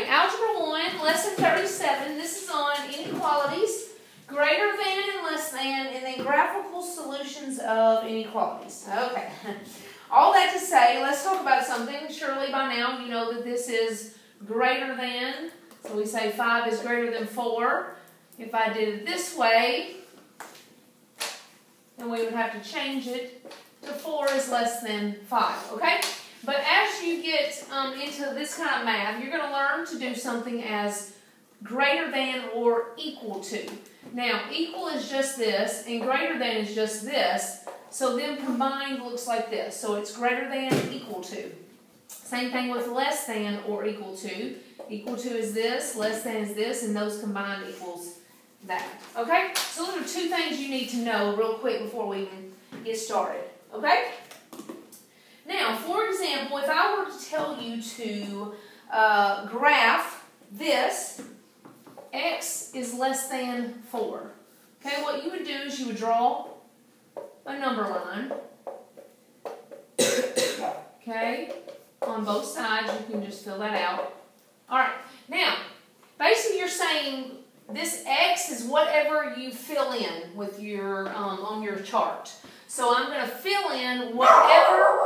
right, Algebra 1, Lesson 37. This is on inequalities, greater than and less than, and then graphical solutions of inequalities. Okay. All that to say, let's talk about something. Surely by now you know that this is greater than. So we say 5 is greater than 4. If I did it this way, then we would have to change it to 4 is less than 5. Okay? But as you get um, into this kind of math, you're going to learn to do something as greater than or equal to. Now, equal is just this, and greater than is just this. So then combined looks like this. So it's greater than, equal to. Same thing with less than or equal to. Equal to is this, less than is this, and those combined equals that. Okay? So those are two things you need to know real quick before we even get started. Okay? Now, for example, if I were tell you to uh, graph this, x is less than 4. Okay, what you would do is you would draw a number line. okay, on both sides, you can just fill that out. All right, now, basically you're saying this x is whatever you fill in with your um, on your chart. So I'm going to fill in whatever